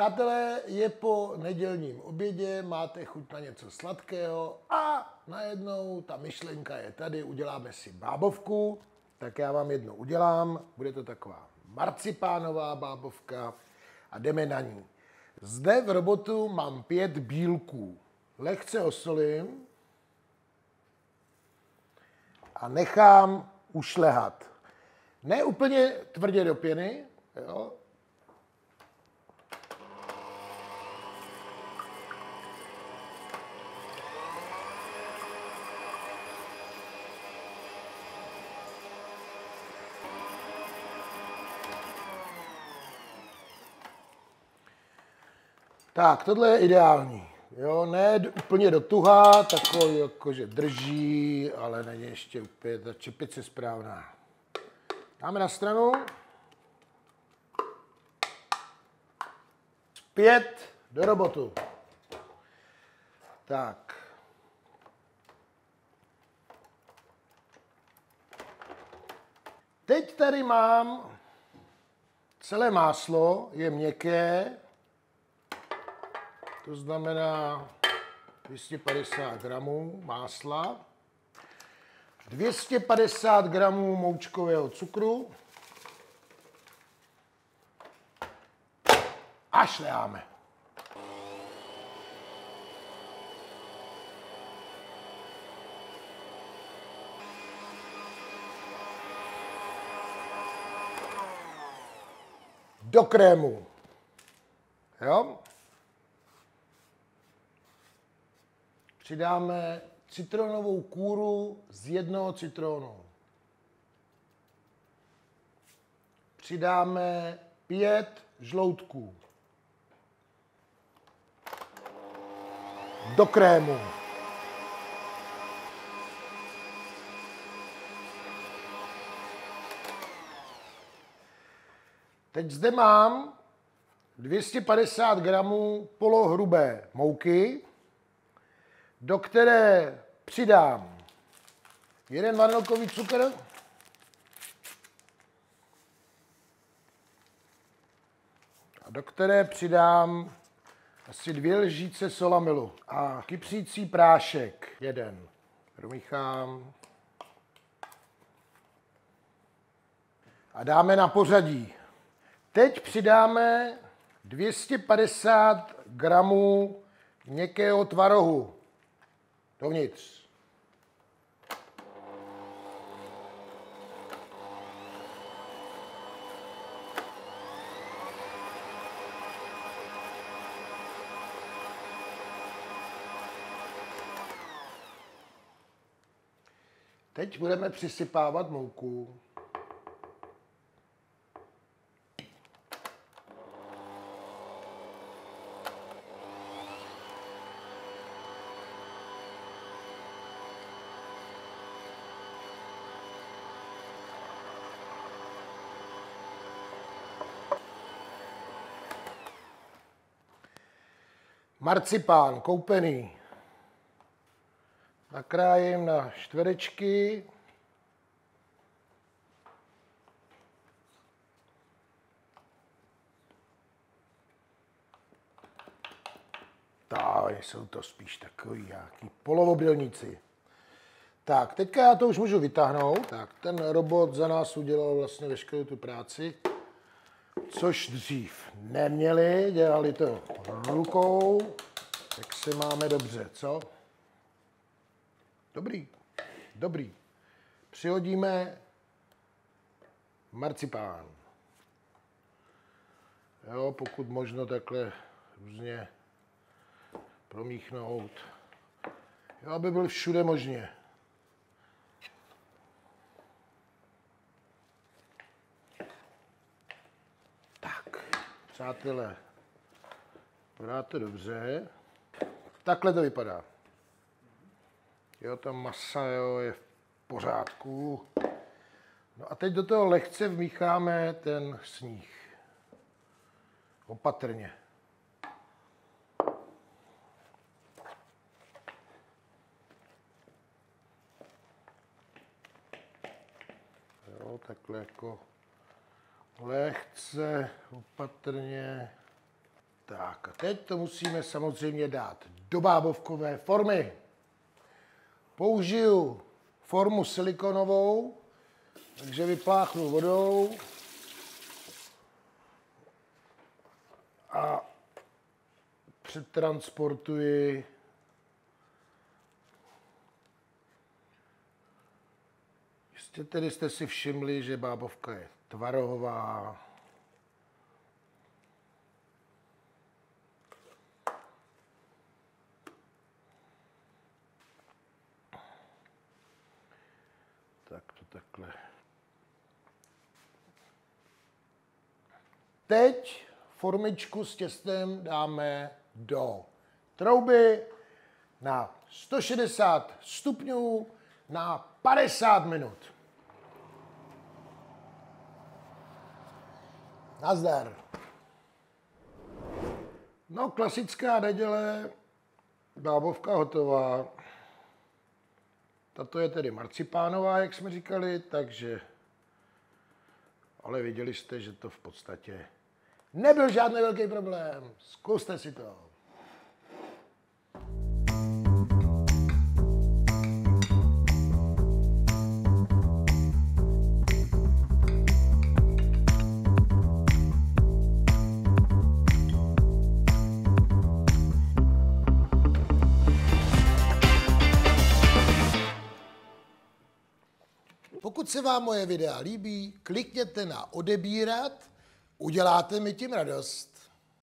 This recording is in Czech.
Přátelé, je po nedělním obědě, máte chuť na něco sladkého a najednou ta myšlenka je tady, uděláme si bábovku, tak já vám jedno udělám, bude to taková marcipánová bábovka a jdeme na ní. Zde v robotu mám pět bílků. Lehce osolím a nechám ušlehat. Ne úplně tvrdě do pěny, jo? Tak, tohle je ideální. Jo, ne úplně do tuhá, takový jakože drží, ale není ještě úplně ta čepice správná. Dáme na stranu. Zpět do robotu. Tak. Teď tady mám celé máslo, je měkké, to znamená 250 gramů másla, 250 gramů moučkového cukru a šleháme. Do krému. Jo? Přidáme citronovou kůru z jednoho citronu. Přidáme pět žloutků. Do krému. Teď zde mám 250 gramů polohrubé mouky, do které přidám jeden vanilkový cukr, a do které přidám asi dvě lžíce solamilu a kypřící prášek jeden. Promíchám. A dáme na pořadí. Teď přidáme 250 gramů měkkého tvarohu dovnitř. Teď budeme přisypávat mouku. Marcipán koupený. Nakrájím na čtverečky. Tak, jsou to spíš takový nějaký polovobilníci. Tak, teďka já to už můžu vytáhnout. Tak, ten robot za nás udělal vlastně veškerou tu práci což dřív neměli, dělali to rukou, tak si máme dobře, co? Dobrý, dobrý. Přihodíme marcipán. Jo, pokud možno takhle různě promíchnout. Jo, aby byl všude možně. Přátelé, vypadá to dobře. Takhle to vypadá. Jo, ta masa jo, je v pořádku. No a teď do toho lehce vmícháme ten sníh. Opatrně. Jo, takhle jako lehce, opatrně. Tak a teď to musíme samozřejmě dát do bábovkové formy. Použiju formu silikonovou, takže vypláchnu vodou a přetransportuji Jistě tedy jste si všimli, že bábovka je tvarohová, Tak to takhle. Teď formičku s těstem dáme do trouby na 160 stupňů na 50 minut. Nazdar. No, klasická neděle, bábovka hotová. Tato je tedy marcipánová, jak jsme říkali, takže... Ale viděli jste, že to v podstatě nebyl žádný velký problém. Zkuste si to. Pokud se vám moje videa líbí, klikněte na odebírat, uděláte mi tím radost.